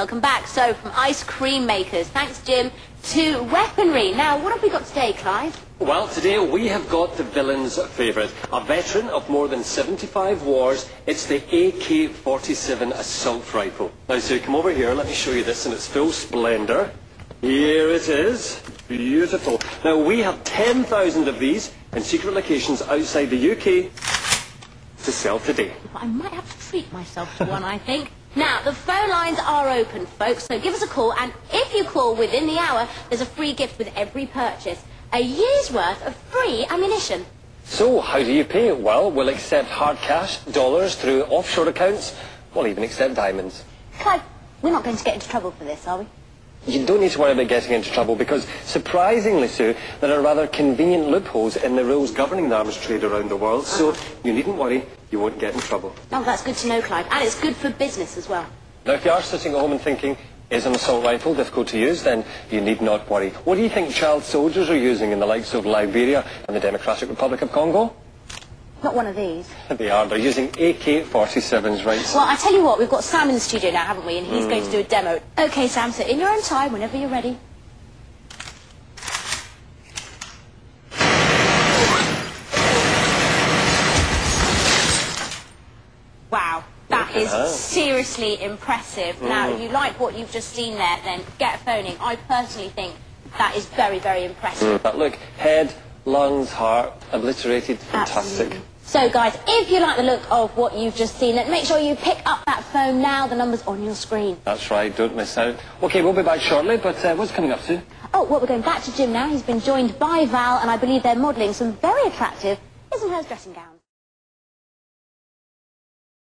Welcome back. So, from ice cream makers, thanks Jim, to weaponry. Now, what have we got today, Clive? Well, today we have got the villain's favourite. A veteran of more than 75 wars, it's the AK-47 assault rifle. Now, so come over here, let me show you this in its full splendour. Here it is. Beautiful. Now, we have 10,000 of these in secret locations outside the UK to sell today. I might have to treat myself to one, I think. Now, the phone lines are open, folks, so give us a call, and if you call within the hour, there's a free gift with every purchase. A year's worth of free ammunition. So, how do you pay? Well, we'll accept hard cash, dollars through offshore accounts. We'll even accept diamonds. Clive, we're not going to get into trouble for this, are we? You don't need to worry about getting into trouble because, surprisingly, Sue, there are rather convenient loopholes in the rules governing the arms trade around the world. So you needn't worry, you won't get in trouble. Oh, that's good to know, Clive. And it's good for business as well. Now, if you are sitting at home and thinking, is an assault rifle difficult to use, then you need not worry. What do you think child soldiers are using in the likes of Liberia and the Democratic Republic of Congo? Not one of these. They are. They're using AK-47s, right? Well, I tell you what, we've got Sam in the studio now, haven't we? And he's going to do a hmm. demo. Okay, Sam, so in your own time, whenever you're ready. Wow, that is that. seriously impressive. Now, if hmm. you like what you've just seen there, then get phoning. I personally think that is very, very impressive. Hmm, but look, head, lungs, heart, obliterated, fantastic. Absolutely. So, guys, if you like the look of what you've just seen, then make sure you pick up that phone now. The number's on your screen. That's right, don't miss out. Okay, we'll be back shortly, but uh, what's coming up, Sue? Oh, well, we're going back to Jim now. He's been joined by Val, and I believe they're modelling some very attractive his and hers dressing gowns.